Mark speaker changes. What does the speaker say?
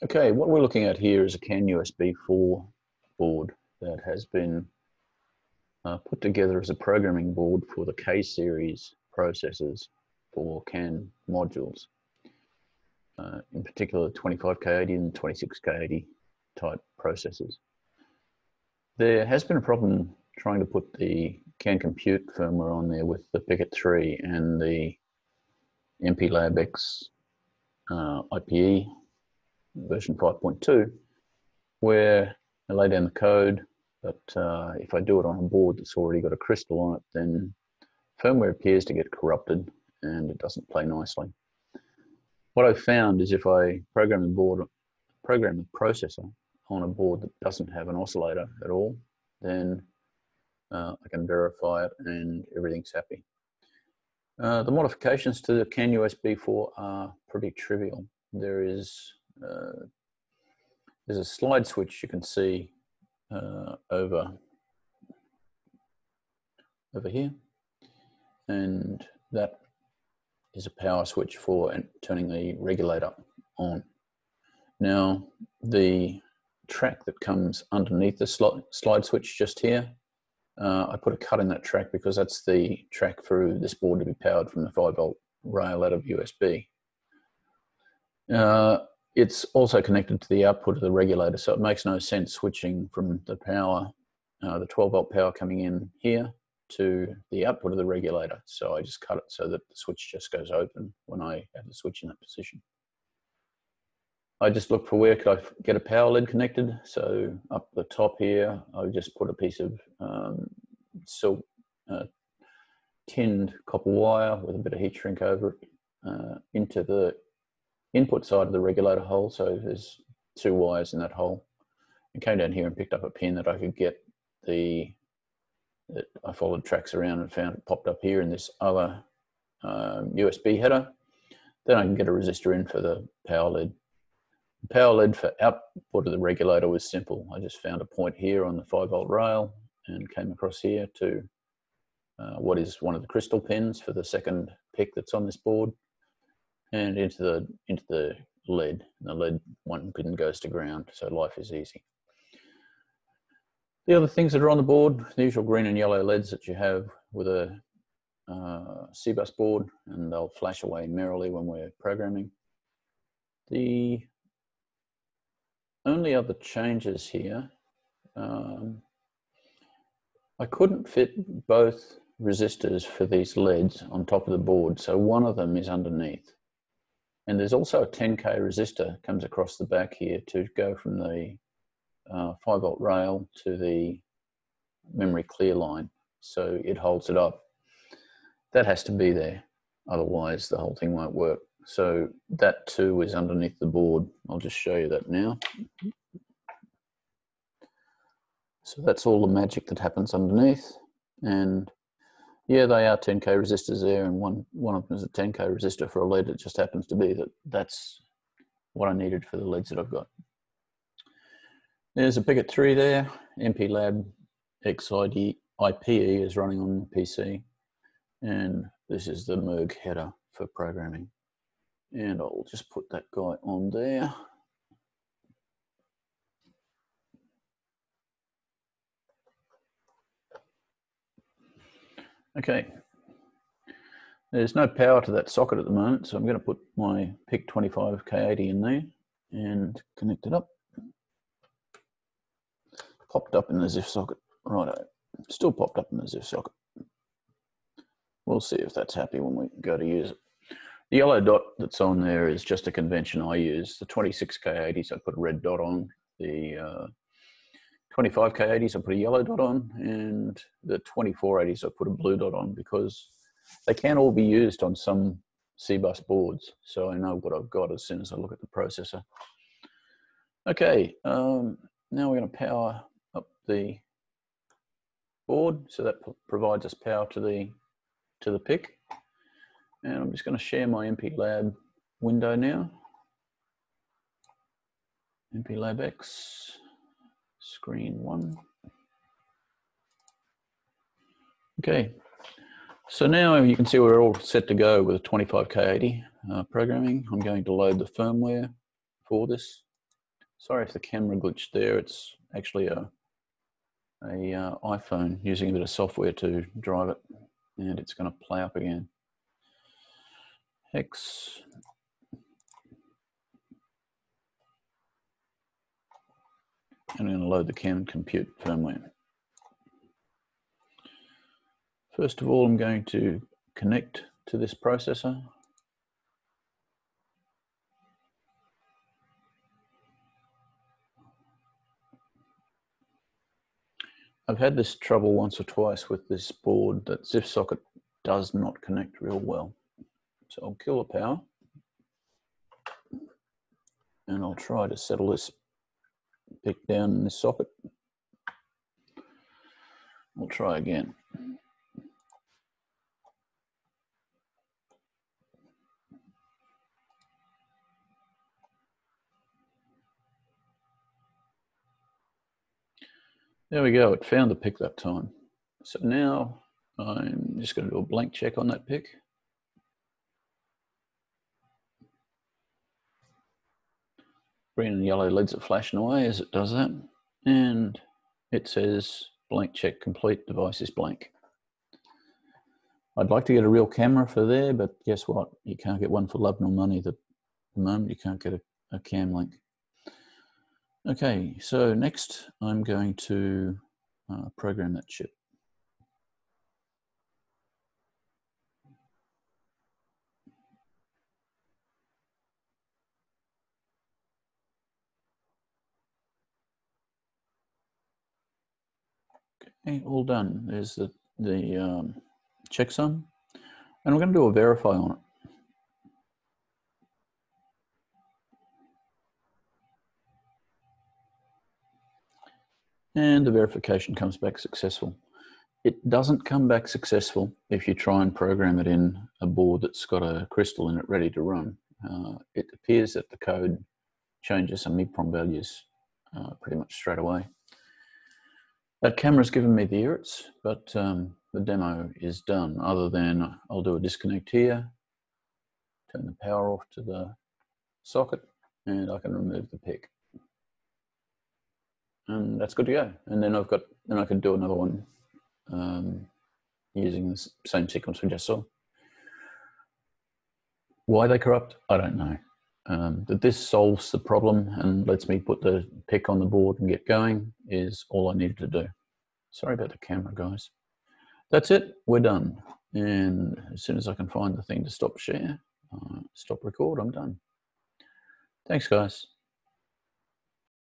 Speaker 1: Okay, what we're looking at here is a CAN USB 4 board that has been uh, put together as a programming board for the K-series processors for CAN modules. Uh, in particular, 25K80 and 26K80 type processors. There has been a problem trying to put the CANCOMPUTE firmware on there with the PICkit 3 and the MPLAB uh, IPE version 5.2, where I lay down the code, but uh, if I do it on a board that's already got a crystal on it, then firmware appears to get corrupted and it doesn't play nicely. What I've found is if I program the board, program the processor on a board that doesn't have an oscillator at all, then uh, I can verify it and everything's happy. Uh, the modifications to the CANUSB4 are pretty trivial. There is uh, there's a slide switch you can see uh, over over here, and that is a power switch for turning the regulator on. Now, the track that comes underneath the slide switch just here, uh, I put a cut in that track because that's the track for this board to be powered from the 5 volt rail out of USB. Uh, it's also connected to the output of the regulator, so it makes no sense switching from the power, uh, the 12 volt power coming in here to the output of the regulator. So I just cut it so that the switch just goes open when I have the switch in that position. I just look for where could I get a power lead connected. So up the top here, I just put a piece of um, silk uh, tinned copper wire with a bit of heat shrink over it uh, into the input side of the regulator hole. So there's two wires in that hole. And came down here and picked up a pin that I could get the that I followed tracks around and found it popped up here in this other um, USB header. Then I can get a resistor in for the power lead. The power lead for output of the regulator was simple. I just found a point here on the 5 volt rail and came across here to uh, what is one of the crystal pins for the second PIC that's on this board and into the into the lead. And The lead one pin goes to ground, so life is easy. The other things that are on the board, the usual green and yellow LEDs that you have with a uh, CBUS board, and they'll flash away merrily when we're programming. The only other changes here, um, I couldn't fit both resistors for these LEDs on top of the board, so one of them is underneath. And there's also a 10K resistor comes across the back here to go from the uh, 5 volt rail to the memory clear line. So it holds it up. That has to be there. Otherwise the whole thing won't work. So that too is underneath the board. I'll just show you that now. So that's all the magic that happens underneath. And yeah, they are 10K resistors there, and one, one of them is a 10K resistor for a lead. It just happens to be that that's what I needed for the leads that I've got. There's a PICkit 3 there. MPLAB X IDE IPE is running on the PC. And this is the MERG header for programming. And I'll just put that guy on there. Okay. There's no power to that socket at the moment, so I'm going to put my PIC 25K80 in there and connect it up popped up in the ZIF socket. Righto, still popped up in the ZIF socket. We'll see if that's happy when we go to use it. The yellow dot that's on there is just a convention I use. The 26K80s I put a red dot on. The uh, 25K80s I put a yellow dot on. And the 2480s I put a blue dot on because they can all be used on some CBUS boards. So I know what I've got as soon as I look at the processor. Okay, um, now we're going to power up the board. So that provides us power to the, to the PIC. And I'm just going to share my MPLAB window now. MPLAB X, screen one. Okay, so now you can see we're all set to go with 25K80 uh, programming. I'm going to load the firmware for this Sorry if the camera glitched there. It's actually a, a uh, iPhone using a bit of software to drive it and it's going to play up again. Hex. And I'm going to load the CANCOMPUTE firmware. First of all, I'm going to connect to this processor. I've had this trouble once or twice with this board that ZIF socket does not connect real well. So I'll kill the power and I'll try to settle this PIC down in this socket. We'll try again. There we go, it found the PIC that time. So now I'm just going to do a blank check on that PIC. Green and yellow LEDs are flashing away as it does that. And it says blank check complete, device is blank. I'd like to get a real camera for there, but guess what? You can't get one for love nor money. The moment you can't get a, a Cam Link. Okay, so next I'm going to uh, program that chip. Okay, all done. There's the, the um, checksum. And we're going to do a verify on it. and the verification comes back successful. It doesn't come back successful if you try and program it in a board that's got a crystal in it ready to run. Uh, it appears that the code changes some EEPROM values uh, pretty much straight away. That camera's given me the errors, but um, the demo is done other than I'll do a disconnect here, turn the power off to the socket, and I can remove the PIC and that's good to go. And then I've got, then I can do another one um, using the same sequence we just saw. Why they corrupt, I don't know. Um, that this solves the problem and lets me put the PIC on the board and get going is all I needed to do. Sorry about the camera, guys. That's it, we're done. And as soon as I can find the thing to stop share, uh, stop record, I'm done. Thanks, guys.